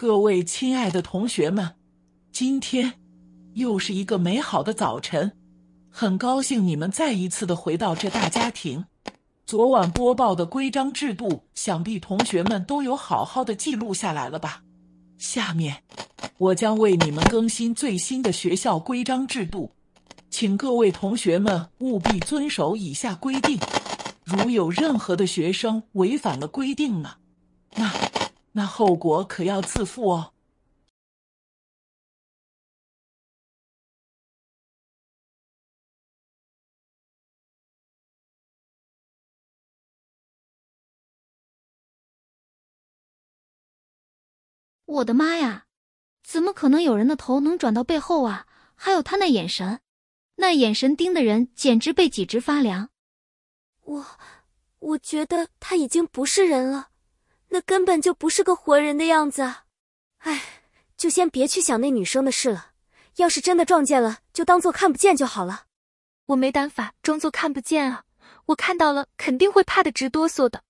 各位亲爱的同学们，今天又是一个美好的早晨，很高兴你们再一次的回到这大家庭。昨晚播报的规章制度，想必同学们都有好好的记录下来了吧？下面我将为你们更新最新的学校规章制度，请各位同学们务必遵守以下规定。如有任何的学生违反了规定呢，那。那后果可要自负哦！我的妈呀，怎么可能有人的头能转到背后啊？还有他那眼神，那眼神盯的人简直背脊直发凉。我，我觉得他已经不是人了。那根本就不是个活人的样子，哎，就先别去想那女生的事了。要是真的撞见了，就当做看不见就好了。我没胆法装作看不见啊，我看到了肯定会怕的直哆嗦的。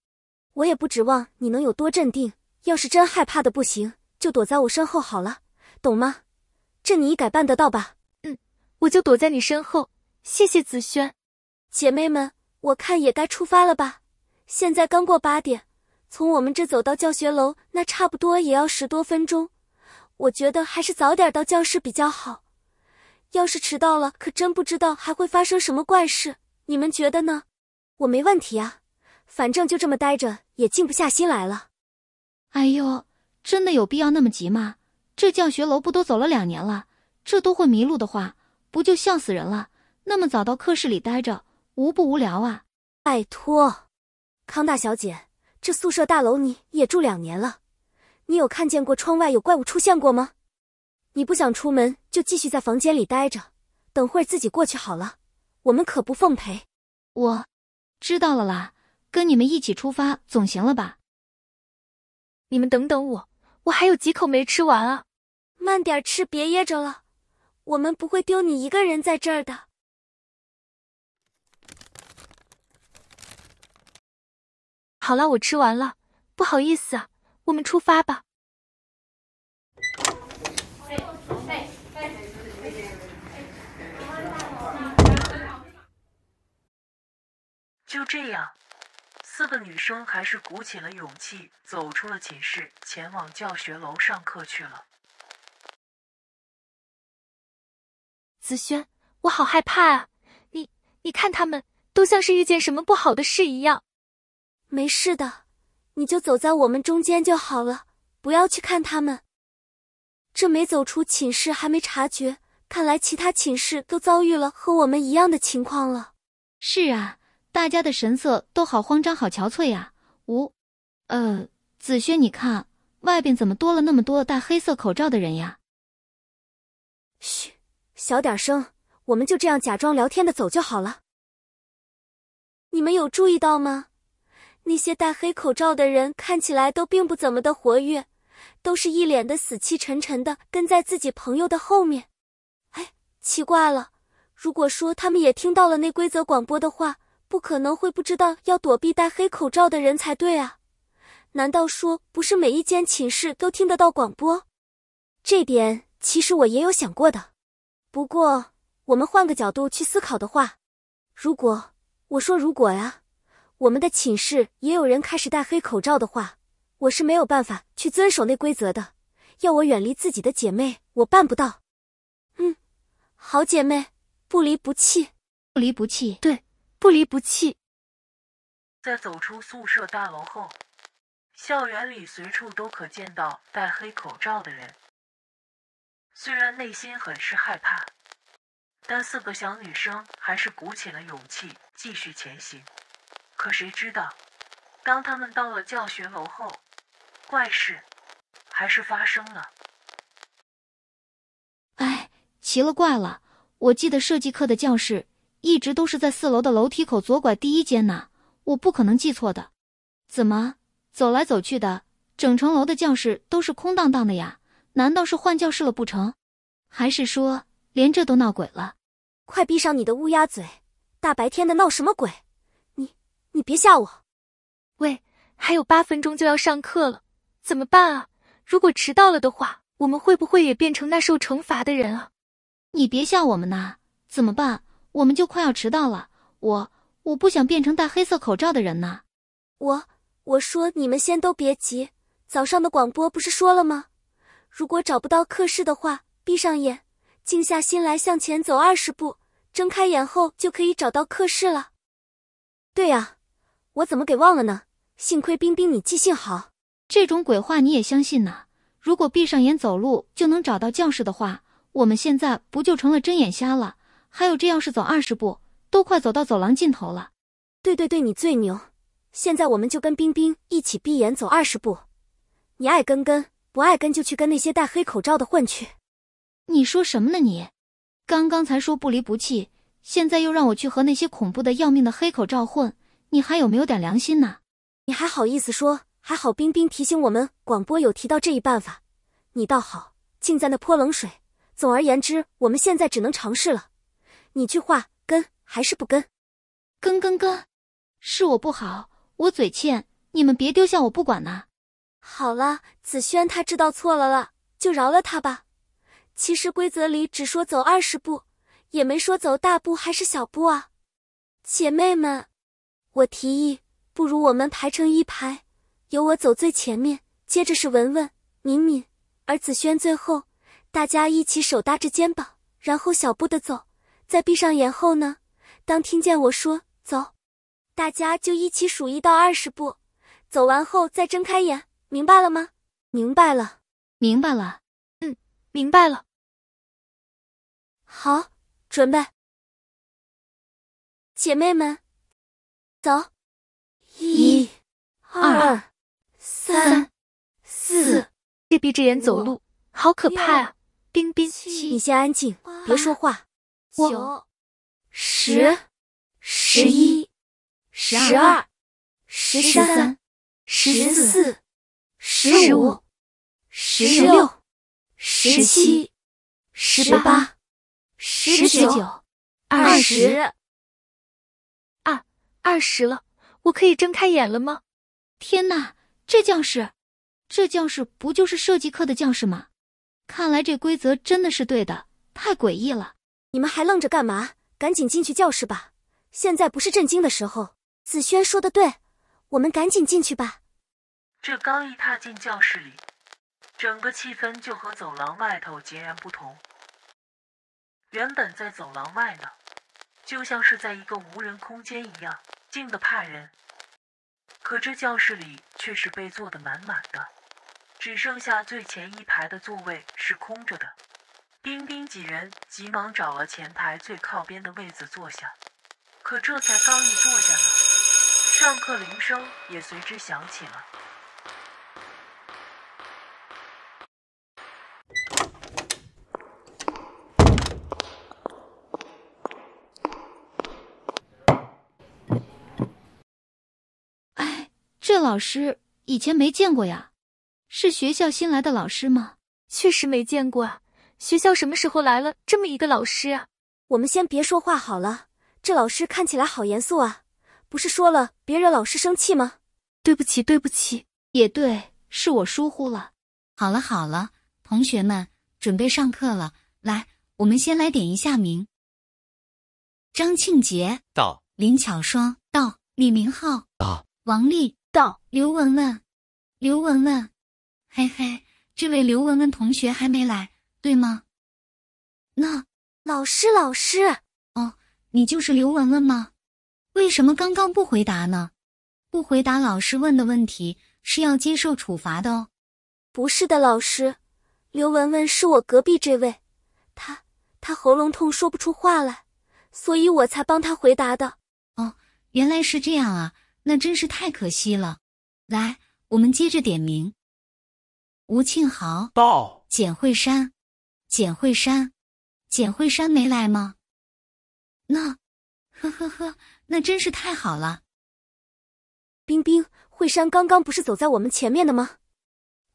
我也不指望你能有多镇定，要是真害怕的不行，就躲在我身后好了，懂吗？这你一改办得到吧？嗯，我就躲在你身后。谢谢子轩，姐妹们，我看也该出发了吧？现在刚过八点。从我们这走到教学楼，那差不多也要十多分钟。我觉得还是早点到教室比较好。要是迟到了，可真不知道还会发生什么怪事。你们觉得呢？我没问题啊，反正就这么待着也静不下心来了。哎呦，真的有必要那么急吗？这教学楼不都走了两年了，这都会迷路的话，不就笑死人了？那么早到课室里待着，无不无聊啊！拜托，康大小姐。这宿舍大楼你也住两年了，你有看见过窗外有怪物出现过吗？你不想出门就继续在房间里待着，等会儿自己过去好了。我们可不奉陪。我知道了啦，跟你们一起出发总行了吧？你们等等我，我还有几口没吃完啊！慢点吃，别噎着了。我们不会丢你一个人在这儿的。好了，我吃完了，不好意思啊，我们出发吧。就这样，四个女生还是鼓起了勇气，走出了寝室，前往教学楼上课去了。子轩，我好害怕啊！你，你看他们都像是遇见什么不好的事一样。没事的，你就走在我们中间就好了，不要去看他们。这没走出寝室还没察觉，看来其他寝室都遭遇了和我们一样的情况了。是啊，大家的神色都好慌张，好憔悴呀。吴，呃，子轩，你看外边怎么多了那么多戴黑色口罩的人呀？嘘，小点声，我们就这样假装聊天的走就好了。你们有注意到吗？那些戴黑口罩的人看起来都并不怎么的活跃，都是一脸的死气沉沉的跟在自己朋友的后面。哎，奇怪了，如果说他们也听到了那规则广播的话，不可能会不知道要躲避戴黑口罩的人才对啊？难道说不是每一间寝室都听得到广播？这点其实我也有想过的。不过我们换个角度去思考的话，如果我说如果呀。我们的寝室也有人开始戴黑口罩的话，我是没有办法去遵守那规则的。要我远离自己的姐妹，我办不到。嗯，好姐妹，不离不弃，不离不弃，对，不离不弃。在走出宿舍大楼后，校园里随处都可见到戴黑口罩的人。虽然内心很是害怕，但四个小女生还是鼓起了勇气，继续前行。可谁知道，当他们到了教学楼后，怪事还是发生了。哎，奇了怪了！我记得设计课的教室一直都是在四楼的楼梯口左拐第一间呢，我不可能记错的。怎么走来走去的，整层楼的教室都是空荡荡的呀？难道是换教室了不成？还是说连这都闹鬼了？快闭上你的乌鸦嘴！大白天的闹什么鬼？你别吓我！喂，还有八分钟就要上课了，怎么办啊？如果迟到了的话，我们会不会也变成那受惩罚的人啊？你别吓我们呐！怎么办？我们就快要迟到了。我我不想变成戴黑色口罩的人呐。我我说你们先都别急，早上的广播不是说了吗？如果找不到课室的话，闭上眼，静下心来向前走二十步，睁开眼后就可以找到课室了。对呀，我怎么给忘了呢？幸亏冰冰你记性好。这种鬼话你也相信呢？如果闭上眼走路就能找到教室的话，我们现在不就成了睁眼瞎了？还有，这要是走二十步，都快走到走廊尽头了。对对对，你最牛！现在我们就跟冰冰一起闭眼走二十步，你爱跟跟，不爱跟就去跟那些戴黑口罩的混去。你说什么呢你？刚刚才说不离不弃，现在又让我去和那些恐怖的要命的黑口罩混，你还有没有点良心呢？你还好意思说？还好冰冰提醒我们广播有提到这一办法，你倒好，竟在那泼冷水。总而言之，我们现在只能尝试了。你句话跟还是不跟？跟跟跟，是我不好，我嘴欠，你们别丢下我不管呐。好了，子轩他知道错了了，就饶了他吧。其实规则里只说走二十步，也没说走大步还是小步啊。姐妹们，我提议，不如我们排成一排。由我走最前面，接着是文文、敏敏，而子轩最后，大家一起手搭着肩膀，然后小步的走。在闭上眼后呢，当听见我说走，大家就一起数一到二十步，走完后再睁开眼，明白了吗？明白了，明白了，嗯，明白了。好，准备，姐妹们，走，一、二。三、四，这闭着眼走路，好可怕啊！冰冰，你先安静，别说话。九、十、十一、十二、十三、十四、十五、十六、十七、十八、十九、二十。二二十了，我可以睁开眼了吗？天哪！这将士，这将士不就是设计课的将士吗？看来这规则真的是对的，太诡异了！你们还愣着干嘛？赶紧进去教室吧！现在不是震惊的时候。子轩说的对，我们赶紧进去吧。这刚一踏进教室里，整个气氛就和走廊外头截然不同。原本在走廊外呢，就像是在一个无人空间一样，静得怕人。可这教室里却是被坐得满满的，只剩下最前一排的座位是空着的。冰冰几人急忙找了前排最靠边的位子坐下，可这才刚一坐下呢，上课铃声也随之响起了。这老师以前没见过呀，是学校新来的老师吗？确实没见过啊，学校什么时候来了这么一个老师啊？我们先别说话好了，这老师看起来好严肃啊，不是说了别惹老师生气吗？对不起，对不起，也对，是我疏忽了。好了好了，同学们准备上课了，来，我们先来点一下名。张庆杰到，林巧双到，李明浩到，王丽。到刘文文，刘文文，嘿嘿，这位刘文文同学还没来，对吗？那老师，老师，哦，你就是刘文文吗？为什么刚刚不回答呢？不回答老师问的问题是要接受处罚的哦。不是的，老师，刘文文是我隔壁这位，他他喉咙痛说不出话来，所以我才帮他回答的。哦，原来是这样啊。那真是太可惜了。来，我们接着点名。吴庆豪到，简慧珊，简慧珊，简慧珊没来吗？那，呵呵呵，那真是太好了。冰冰、慧珊刚刚不是走在我们前面的吗？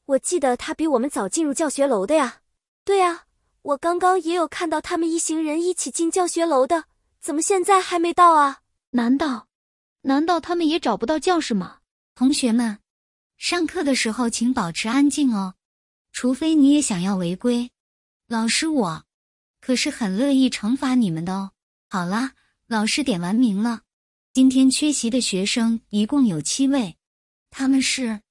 我记得她比我们早进入教学楼的呀。对呀，我刚刚也有看到他们一行人一起进教学楼的，怎么现在还没到啊？难道？难道他们也找不到教室吗？同学们，上课的时候请保持安静哦。除非你也想要违规。老师，我可是很乐意惩罚你们的哦。好啦，老师点完名了。今天缺席的学生一共有七位，他们是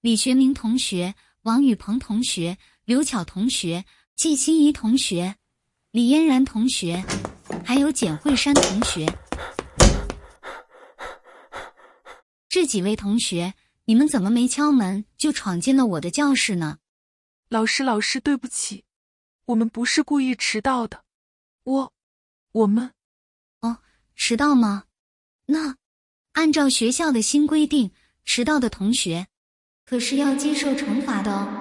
李学明同学、王雨鹏同学、刘巧同学、季心怡同学、李嫣然同学，还有简慧珊同学。这几位同学，你们怎么没敲门就闯进了我的教室呢？老师，老师，对不起，我们不是故意迟到的。我，我们，哦，迟到吗？那，按照学校的新规定，迟到的同学可是要接受惩罚的哦。